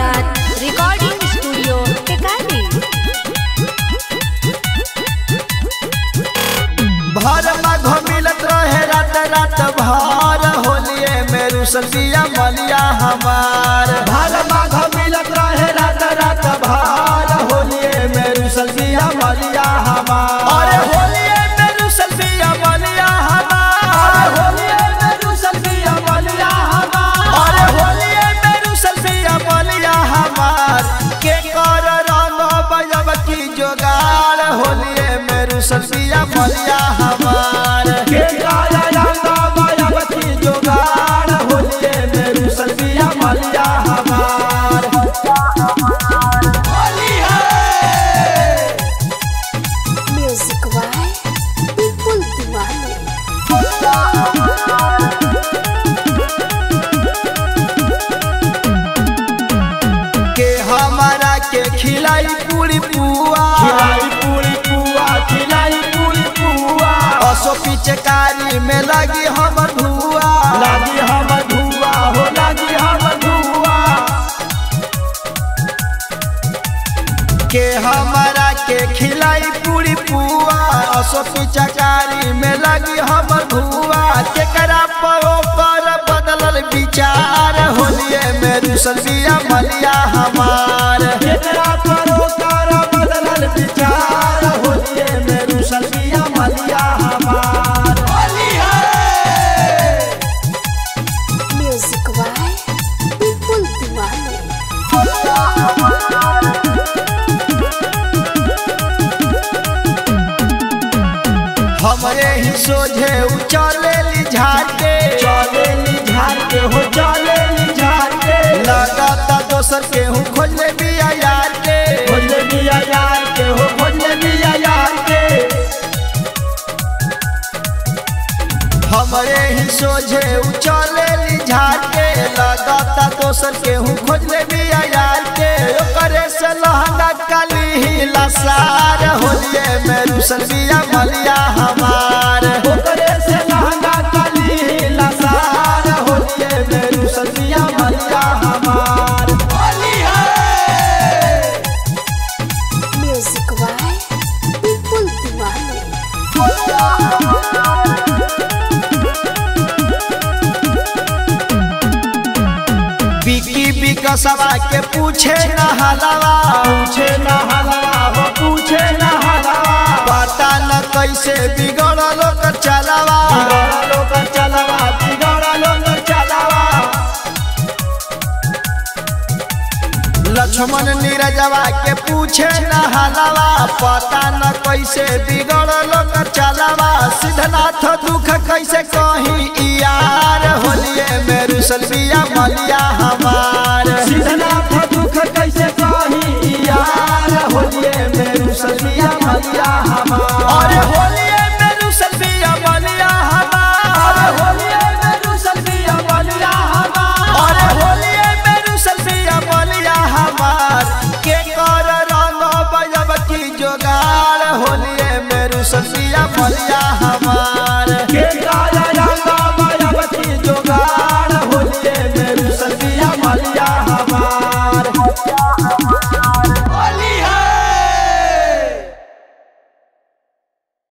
Baidyanath recording studio भर माघ मिलत रहे रात रात, भर होलिए में रुसल मलिया हमार। भर दिया मलिया हमार। के कर रंग बजब की जोगाड़ होलिए में रुसल दिया मलिया हमार। है। म्यूज़िक बाय विपुल तिवारी के हमारा के खिलाई पूरी पुआ असो पिचकारी में लगी हमर धुआ। लगी हमर धुआ हो लगी हमर धुआ। के हमारा के खिलाई पूरी पुआ। असो पिचकारी में लगी हमर धुआ। केकरा परो कर बदलल विचार होलिए में रुसल बिया मलिया हमार। सोझे चले ली झाटे चले ली झाटे हो चले ली झाटे लगाता दोसर के हूँ खोजले बिया यार के खोजले बिया यार के हो खोजले बिया यार के हमरे ही सोझे चले ली झाटे लगाता दोसर के हूँ खोजले बिया यार के ओकरे से लहंगा काली ही लसार होलिए में रुसल बिया मलिया बिकी के पूछे न हलवा। पूछे न हलवा पूछे न हलवा। पता न कैसे चलवा। चलवा चलवा। लक्ष्मण नीरजवा के पूछे न हलवा। पता न कैसे बिगड़लो कर चलवा। सिद्धनाथ दुख कैसे कही यार होलिए में रुसल बिया मलिया हमार। ससिया बलिया हमार।